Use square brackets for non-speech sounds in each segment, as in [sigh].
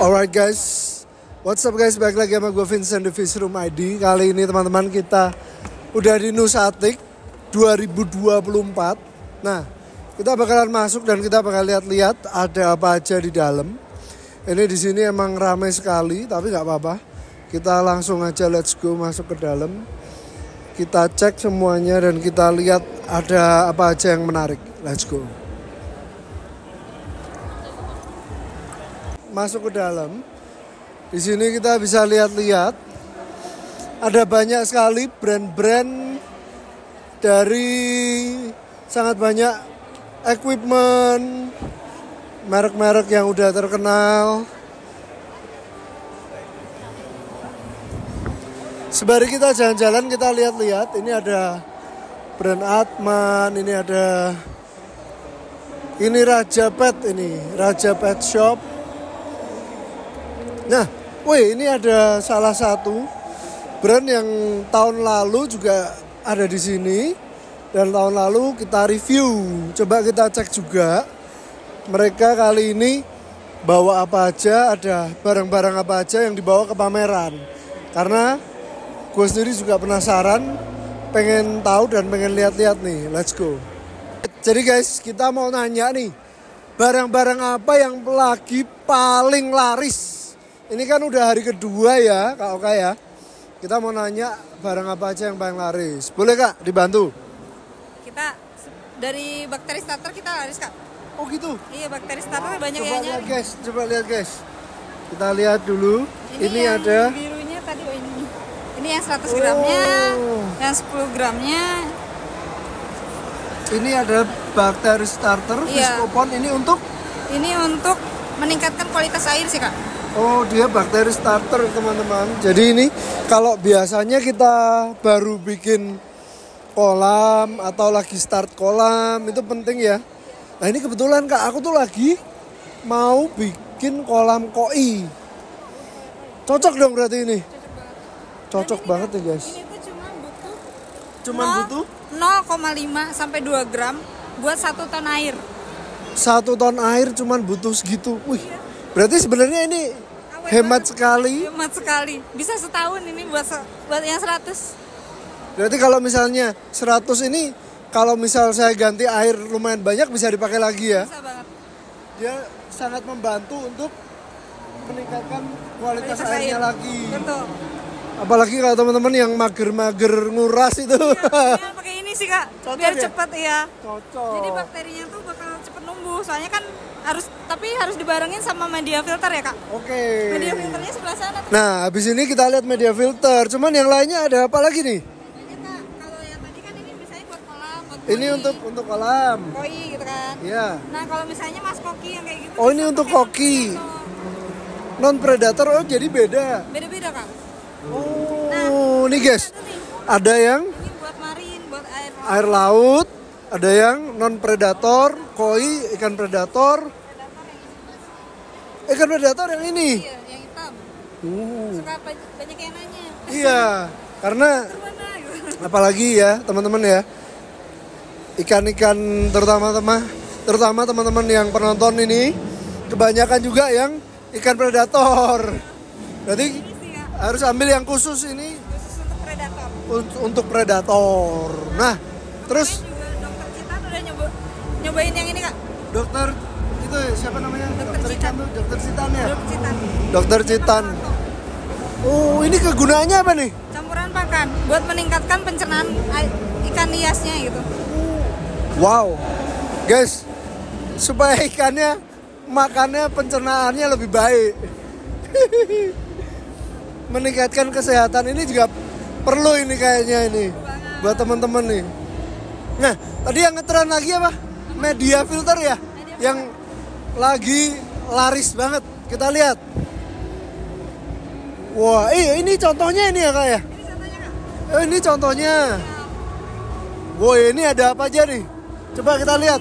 Alright guys, what's up guys? Balik lagi sama gue Vincent di Fish Room ID. Kali ini teman-teman kita udah di Nusatik 2024. Nah, kita bakalan masuk dan kita bakal lihat-lihat ada apa aja di dalam. Ini di sini emang ramai sekali, tapi nggak apa-apa. Kita langsung aja let's go masuk ke dalam. Kita cek semuanya dan kita lihat ada apa aja yang menarik. Let's go. Masuk ke dalam. Di sini kita bisa lihat-lihat ada banyak sekali brand-brand dari sangat banyak equipment merek-merek yang udah terkenal. Sebari kita jalan-jalan kita lihat-lihat ini ada brand Atman, ini ada ini Raja Pet ini, Raja Pet Shop. Nah, wih ini ada salah satu brand yang tahun lalu juga ada di sini dan tahun lalu kita review. Coba kita cek juga mereka kali ini bawa apa aja, ada barang-barang apa aja yang dibawa ke pameran. Karena gue sendiri juga penasaran, pengen tahu dan pengen lihat-lihat nih. Let's go. Jadi guys, kita mau nanya nih, barang-barang apa yang lagi paling laris ini kan udah hari kedua ya Kak Oka ya. Kita mau nanya barang apa aja yang paling laris. Boleh Kak dibantu? Kita dari bakteri starter kita laris Kak. Oh gitu? Iya bakteri starter banyak Coba yang lihat guys, coba lihat guys. Kita lihat dulu. Ini, yang ada birunya tadi oh ini. Ini yang 100 gramnya, Oh. yang 10 gramnya. ini ada bakteri starter Iya. Viscopon ini untuk Ini untuk meningkatkan kualitas air sih Kak. Oh dia bakteri starter teman-teman. Jadi ini kalau biasanya kita baru bikin kolam atau lagi start kolam itu penting ya. Nah ini kebetulan kak aku tuh lagi mau bikin kolam koi. Cocok dong berarti ini. Cocok banget ya guys. Ini tuh cuma butuh butuh 0,5 sampai 2 gram buat satu ton air. satu ton air cuman butuh segitu. Wih, berarti sebenarnya ini hemat sekali. Hemat sekali. Bisa setahun ini buat se- buat yang 100. Berarti kalau misalnya 100 ini kalau misal saya ganti air lumayan banyak bisa dipakai lagi ya. Bisa banget. Dia sangat membantu untuk meningkatkan kualitas, Kualitas airnya air. lagi. Betul. Apalagi kalau teman-teman yang mager-mager nguras itu. Pakai ini sih kak, Cocok biar ya? cepet ya. Cocok. Jadi bakterinya tuh bakal cepet numbuh. Soalnya kan harus, tapi harus dibarengin sama media filter ya kak. Oke. Media filternya sebelah sana tuh. Nah, habis ini kita lihat media filter. Cuman yang lainnya ada apa lagi nih? Banyak kak. Kalau yang tadi kan ini misalnya buat kolam, buat Ini koi. untuk untuk kolam. koi gitu kan. Iya. Nah kalau misalnya mas koki yang kayak gitu. Oh, ini untuk koki. Non predator oh jadi beda. Beda-beda kak. Oh, nih guys. Ada nih. Ada yang Ini buat marin, buat air. laut, ada yang non predator, koi, ikan predator. Ikan predator yang ini. Iya, yang hitam. Uh, Suka banyak yang nanya. iya, karena apalagi ya teman-teman ya, ikan-ikan terutama teman terutama teman-teman yang penonton ini kebanyakan juga yang ikan predator. Berarti harus ambil yang khusus ini khusus untuk predator. un- untuk predator. Nah, terus dokter Citan udah nyoba nyobain yang ini kak dokter itu siapa namanya? Dokter ikan Citan. tuh, dokter Citan ya. dokter Citan Dokter Citan. Oh, ini kegunaannya apa nih? campuran pakan buat meningkatkan pencernaan ikan hiasnya gitu Wow. Guys, supaya ikannya makannya pencernaannya lebih baik. [laughs] Meningkatkan kesehatan ini juga perlu ini kayaknya ini buat teman-teman nih. Nah, tadi yang ngetren lagi apa? Media filter ya, yang lagi laris banget. Kita lihat. Wah, iya ini contohnya ini ya kak ya? ini contohnya kak Oh, ini contohnya. Wah, ini ada apa aja nih? Coba kita lihat.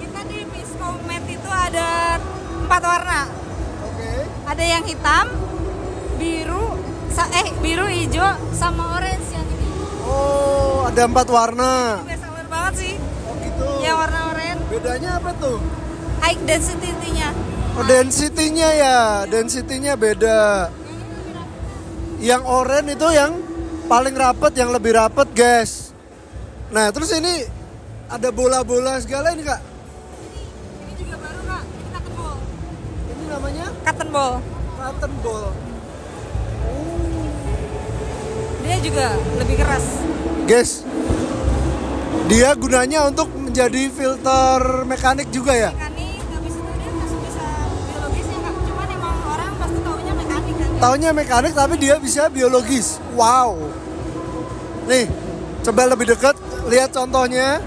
kita di Viscomet itu ada empat warna Oke. ada yang hitam biru eh biru hijau sama orange yang ini Oh, ada empat warna. seller banget sih Oh gitu. yang warna oranye Bedanya apa tuh? high density-nya Oh, density-nya ya, density-nya beda. Yang oranye itu yang paling rapet, yang lebih rapet, guys. Nah, terus ini ada bola-bola segala ini, Kak. Ini juga baru kak. Ini cotton ball. Ini namanya Cotton ball. cotton ball. Dia juga lebih keras. Guys, dia gunanya untuk menjadi filter mekanik juga ya? Mekanik, habis itu dia masih bisa biologisnya kak. Cuman emang orang pasti taunya mekanik kan. ya. Taunya mekanik tapi dia bisa biologis. Wow. Nih, coba lebih dekat lihat contohnya,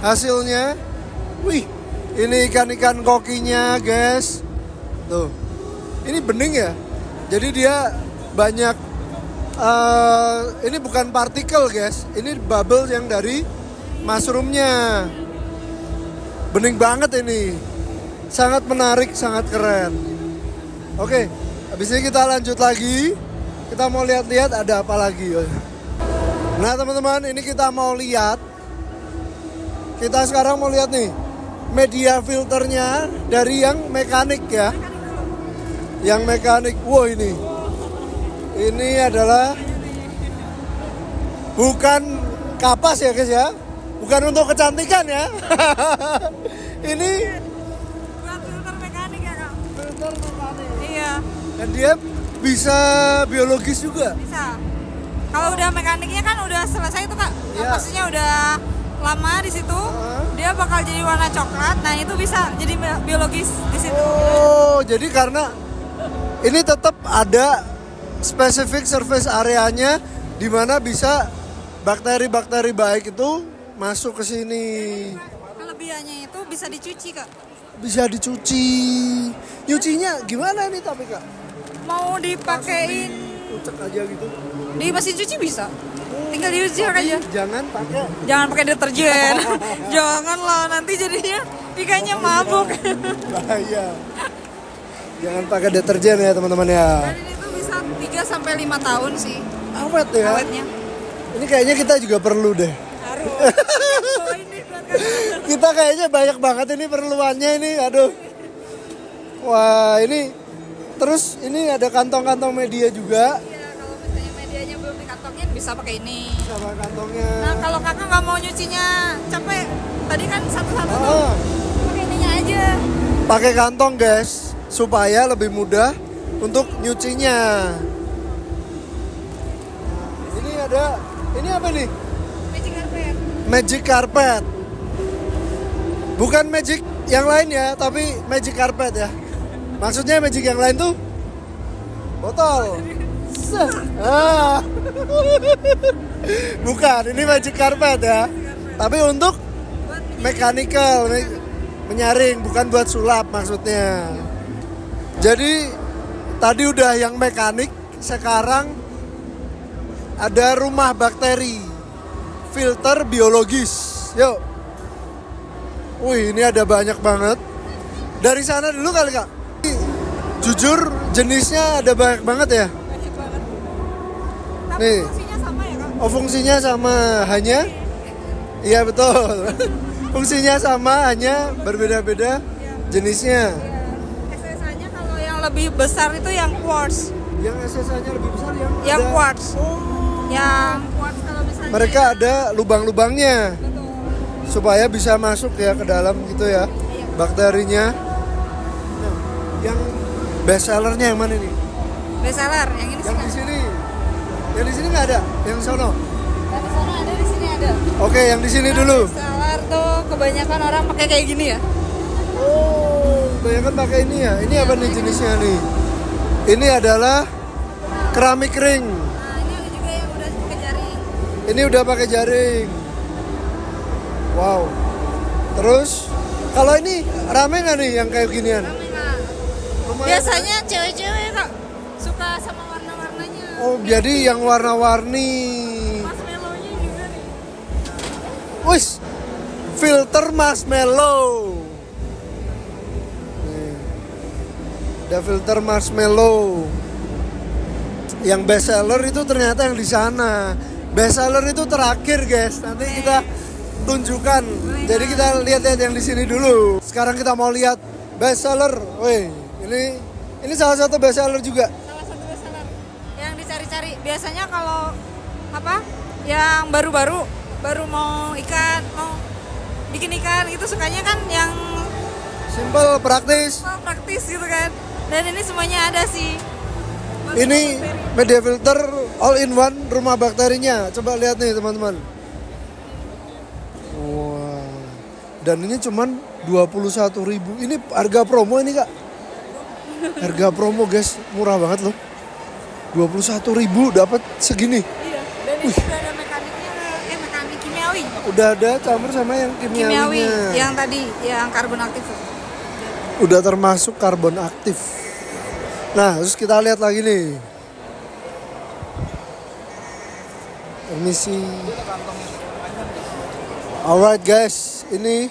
hasilnya. Wih, ini ikan-ikan kokinya, guys. Tuh. Ini bening ya. Jadi dia banyak eh, ini bukan partikel, guys. Ini bubble yang dari mushroomnya. Bening banget ini. Sangat menarik, sangat keren. Oke, habis ini kita lanjut lagi. Kita mau lihat-lihat ada apa lagi. Nah teman-teman, ini kita mau lihat. Kita sekarang mau lihat nih media filternya dari yang mekanik ya. Yang mekanik, wow ini. Ini adalah bukan kapas ya guys ya. Bukan untuk kecantikan ya. [laughs] ini Buat filter mekanik ya kak. filter mekanik. Iya, Dan dia bisa biologis juga. bisa. Kalau udah mekaniknya kan udah selesai tuh kak. Iya. Maksudnya udah lama di situ. Heeh. Dia bakal jadi warna coklat. Nah itu bisa jadi bi- biologis di situ. Oh, jadi karena ini tetap ada spesifik surface areanya di mana bisa bakteri-bakteri baik itu masuk ke sini. Kelebihannya itu bisa dicuci kak. Bisa dicuci. Nyucinya gimana nih tapi Kak? Mau dipakein Ucek aja gitu. di mesin cuci bisa. Tinggal diuji aja. Jangan pakai Jangan pakai deterjen. [laughs] Janganlah nanti jadinya ikannya mabuk. bahaya. Jangan pakai deterjen ya teman-teman ya. Sampai 5 tahun sih Awet ya. awetnya. Ini kayaknya kita juga perlu deh. Harus. Oh. [laughs] Kita kayaknya banyak banget ini perluannya ini, aduh. Wah, ini terus ini ada kantong-kantong media juga Iya, kalau misalnya medianya belum dikantongin bisa pakai ini. sama kantongnya. Nah, kalau kakak nggak mau nyucinya capek, tadi kan satu-satu tuh. Ah, Pakai ininya aja. pakai kantong, guys, supaya lebih mudah untuk nyucinya. Ada ini apa nih? Magic carpet. Magic carpet. Bukan magic yang lain ya, tapi magic carpet ya. Maksudnya magic yang lain tuh botol. Ah. [laughs] Bukan, ini magic carpet ya. Tapi untuk mechanical, me- menyaring, bukan buat sulap maksudnya. Jadi tadi udah yang mekanik, sekarang ada rumah bakteri, filter biologis. Yuk. Wih, ini ada banyak banget. Dari sana dulu kali kak. Jujur jenisnya ada banyak banget ya. banyak banget. Tapi Nih. fungsinya sama ya kak? Oh fungsinya sama hanya Iya betul [laughs] Fungsinya sama hanya berbeda-beda jenisnya Iya. SSA-nya kalau yang lebih besar itu yang quartz. Yang SSA-nya lebih besar yang Yang ada- quartz. Oh, Yang quartz kalau misalnya Mereka ada lubang-lubangnya. Supaya bisa masuk ya ke dalam gitu ya Iya. Bakterinya Nah, Yang best sellernya yang mana nih? Bestseller yang ini Yang di sini Yang di sini nggak ada? Yang sono? Yang di sana ada di sini ada. Oke yang di sini dulu Bestseller tuh kebanyakan orang pakai kayak gini ya. Oh, kebanyakan pakai ini ya. Ini apa nih jenisnya nih? Ini adalah keramik ring. Ini udah pakai jaring. Wow. Terus kalau ini rame nggak nih yang kayak ginian? Rame. Lumayan. Biasanya cewek-cewek suka sama warna-warnanya. Oh, jadi yang warna-warni. Marshmallow-nya juga nih. Wis. Filter marshmallow. Nih. Ada filter marshmallow. Yang best seller itu ternyata yang di sana. Best seller itu terakhir, guys. Nanti kita tunjukkan. Jadi kita lihat-lihat yang di sini dulu. Sekarang kita mau lihat best seller. Wih, Ini ini salah satu best seller juga. salah satu bestseller yang dicari-cari biasanya kalau apa yang baru-baru baru mau ikan mau bikin ikan itu sukanya kan yang Simple, praktis. oh, praktis gitu kan dan ini semuanya ada sih Ini media filter all in one rumah bakterinya. Coba lihat nih teman-teman. Wah. Dan ini cuman 21.000. Ini harga promo ini, Kak. Harga promo, guys. Murah banget loh. 21.000 dapat segini. iya dan ini juga ada mekaniknya eh mekanik kimiawi Udah ada campur sama yang kimiawi kimiawinya. yang tadi yang karbon aktif Udah termasuk karbon aktif. Nah, terus kita lihat lagi nih. Permisi. Alright guys, ini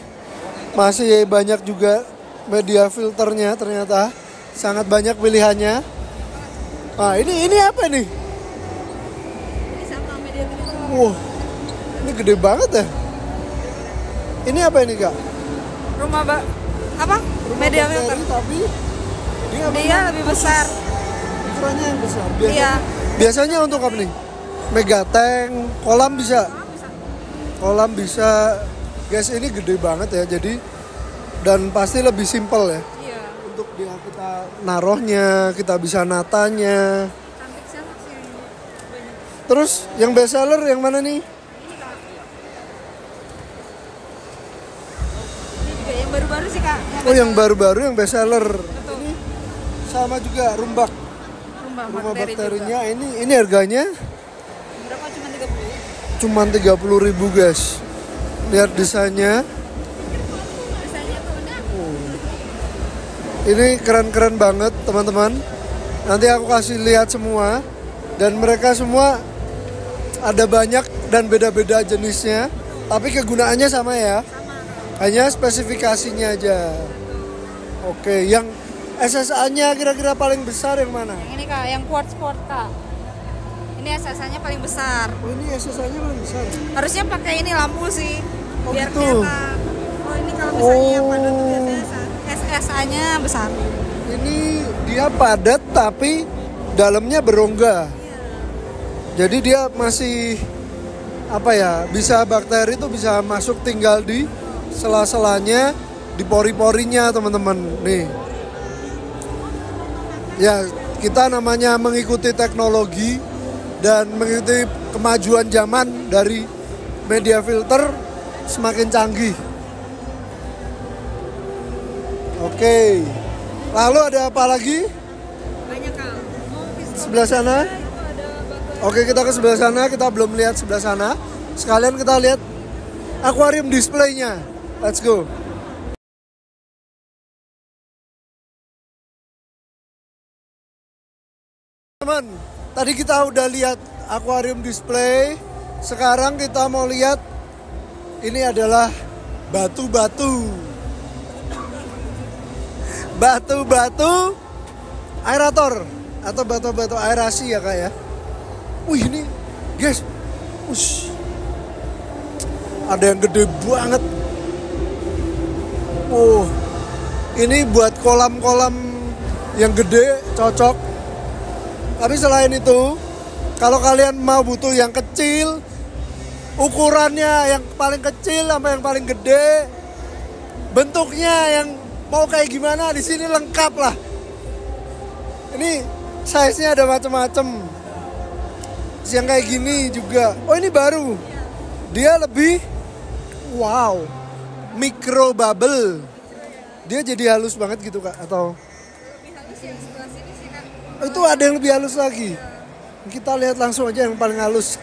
masih banyak juga media filternya ternyata sangat banyak pilihannya. Nah, ini ini apa nih? media Wah, ini gede banget ya. Ini apa ini kak? rumah ba apa media Bakteri, filter Tapi dia, dia lebih besar ukurannya yang besar. Biasanya, iya biasanya untuk apa nih? Megatank, kolam bisa. Kolam bisa. Guys, ini gede banget ya. Jadi dan pasti lebih simpel ya. iya Untuk dia kita naruhnya, kita bisa natanya. Terus yang best seller yang mana nih? ini juga yang baru-baru sih kak yang Oh, yang baru-baru yang best seller. Sama juga rumbak. rumah, Rumah bakteri bakterinya ini ini harganya juga. berapa cuma 30 cuman 30.000 ribu guys. Lihat desainnya. udah Ini keren-keren banget teman-teman. Nanti aku kasih lihat semua dan mereka semua ada banyak dan beda-beda jenisnya. Tapi kegunaannya sama ya. Hanya spesifikasinya aja. Oke, yang SSA-nya kira-kira paling besar yang mana? yang ini kak yang quartz sport kak ini SSA-nya paling besar Oh, ini SSA-nya paling besar. harusnya pakai ini lampu sih Oh, biar gitu. kelihatan oh ini kalau misalnya yang padat tuh Oh. biasanya SSA-nya besar Ini dia padat tapi dalamnya berongga. Jadi dia masih apa ya? Bisa bakteri itu bisa masuk tinggal di sela-selanya, di pori-porinya, teman-teman. Nih. Ya, kita namanya mengikuti teknologi dan mengikuti kemajuan zaman dari media filter semakin canggih. Oke. Lalu ada apa lagi? banyak pistol Sebelah sana? Oke, kita ke sebelah sana. Kita belum lihat sebelah sana. Sekalian kita lihat akuarium displaynya. Let's go. Teman, tadi kita udah lihat akuarium display. Sekarang kita mau lihat ini adalah batu-batu. Batu-batu aerator atau batu-batu aerasi ya kak ya. Wih ini guys, Ush. ada yang gede banget. Oh, ini buat kolam-kolam yang gede cocok. Tapi selain itu, kalau kalian mau butuh yang kecil, ukurannya yang paling kecil sama yang paling gede, bentuknya yang mau kayak gimana di sini lengkap lah. Ini size-nya ada macam-macam. Yang kayak gini juga. Oh ini baru. Dia lebih wow, micro bubble. Dia jadi halus banget gitu kak atau yang sebelah sini sih kan Oh, itu ada yang lebih halus lagi. Kita lihat langsung aja yang paling halus.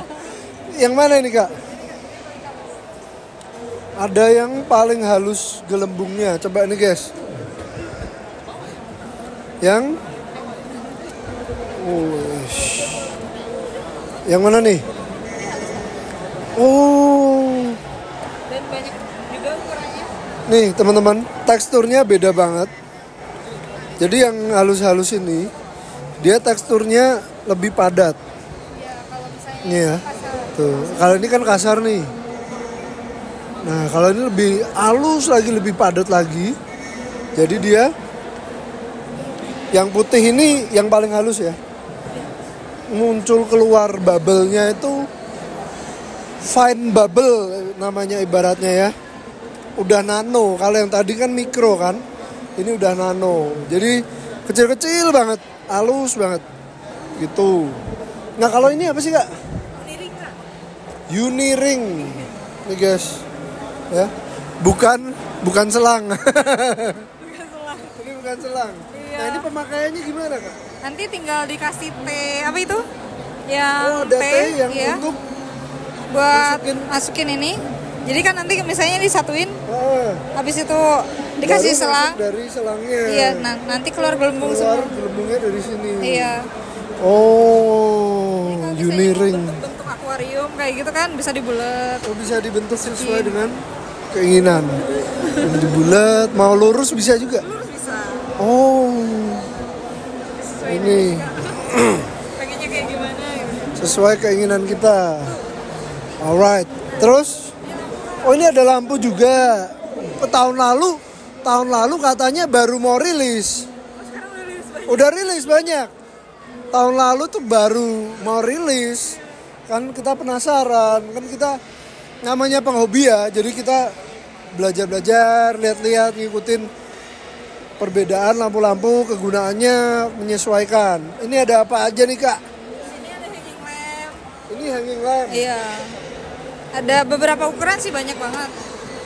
[laughs] yang mana ini kak? Ada yang paling halus gelembungnya. Coba ini guys. Yang Wush. Yang mana nih? Oh, dan banyak juga ukurannya nih teman-teman, teksturnya beda banget. Jadi yang halus-halus ini, dia teksturnya lebih padat. ya kalau misalnya ya. kasar Tuh, kalau ini kan kasar nih. Nah, kalau ini lebih halus lagi, lebih padat lagi. Jadi dia Yang putih ini yang paling halus ya. Muncul keluar bubble-nya itu fine bubble namanya ibaratnya ya. Udah nano. Kalau yang tadi kan mikro kan. Ini udah nano. Jadi kecil-kecil banget, halus banget. Gitu. Nah, kalau ini apa sih, Kak? Uniring kak. Uniring. Nih, guys. Ya. Bukan bukan selang. [laughs] Bukan salah. ini bukan selang. Iya. Nah, ini pemakaiannya gimana, Kak? Nanti tinggal dikasih teh apa itu? Yang Oh, ada teh yang ya, untuk buat masukin- masukin. ini. Jadi kan nanti misalnya disatuin, ah, habis itu dikasih baru selang. dari selangnya. Iya, nah nanti keluar gelembung keluar semua. gelembungnya dari sini. Iya. Oh, uniring. mau bentuk akuarium kayak gitu kan bisa dibulet. Oh, bisa dibentuk sesuai dengan keinginan. Dibulat, mau lurus bisa juga. Lurus bisa. Oh, Sesuai ini [clears throat] pengennya kayak gimana gitu. sesuai keinginan kita. Alright. Terus, oh ini ada lampu juga. Tahun lalu, tahun lalu katanya baru mau rilis. Oh, sekarang udah rilis banyak. Udah rilis banyak. Tahun lalu tuh baru mau rilis. Kan kita penasaran, kan kita namanya penghobi ya. Jadi kita belajar-belajar, lihat-lihat, ngikutin perbedaan lampu-lampu, kegunaannya menyesuaikan. Ini ada apa aja nih, Kak? Ini ada hanging lamp. Ini hanging lamp. Iya. Ada beberapa ukuran sih banyak banget.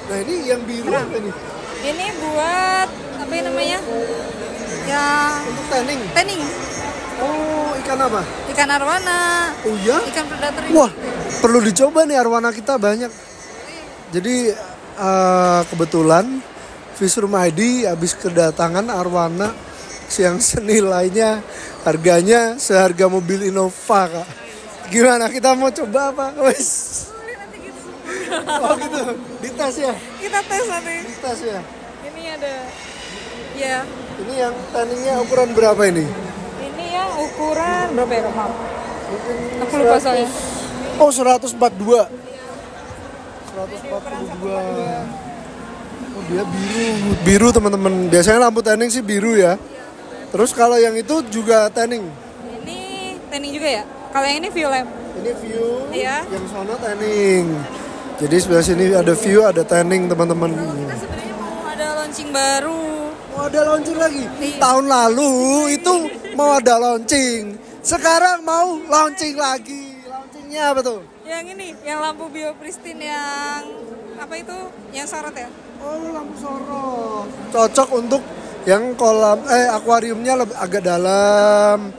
Nah, ini yang biru apa nih? Ini buat apa yang namanya? Yang Untuk tanning. tanning, Oh, ikan apa? ikan arwana, Oh ya? ikan predator ini. Wah, perlu dicoba nih arwana kita banyak. Jadi eh, kebetulan Room ID habis kedatangan arwana yang senilainya harganya seharga mobil Innova kak. Gimana kita mau coba apa? Wes. Gitu. Oh gitu. Dites ya. Kita tes nanti. Dites ya. Ini ada ya. Ini yang tanningnya ukuran berapa ini? Ini yang ukuran berapa ya. Mungkin Aku lupa 100 soalnya. Oh 142 142 Oh dia biru Biru teman-teman Biasanya lampu tanning sih biru ya Terus kalau yang itu juga tanning Ini tanning juga ya? Kalau yang ini view lamp. Ini view Iya. Yang sana tanning Jadi sebelah sini ada view ada tanning teman-teman Kita sebenarnya mau ada launching baru. Oh ada launching lagi Iya. Tahun lalu itu mau ada launching Sekarang mau launching lagi Launchingnya apa tuh? Yang ini, yang lampu biopristin yang apa itu? Yang sorot ya? Oh lampu sorot. Cocok untuk yang kolam eh akuariumnya agak dalam.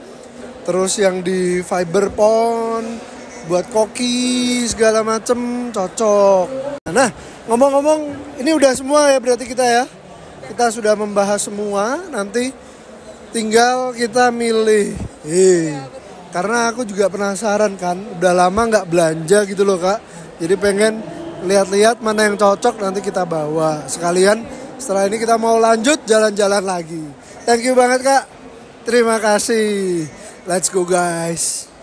Terus yang di fiber pond buat koki segala macem cocok. Nah ngomong-ngomong ini udah semua ya berarti kita ya. Kita sudah membahas semua. Nanti tinggal kita milih. Eh, karena aku juga penasaran kan. Udah lama nggak belanja gitu loh kak. Jadi pengen lihat-lihat mana yang cocok nanti kita bawa. Sekalian setelah ini kita mau lanjut jalan-jalan lagi. Thank you banget kak. Terima kasih. Let's go guys.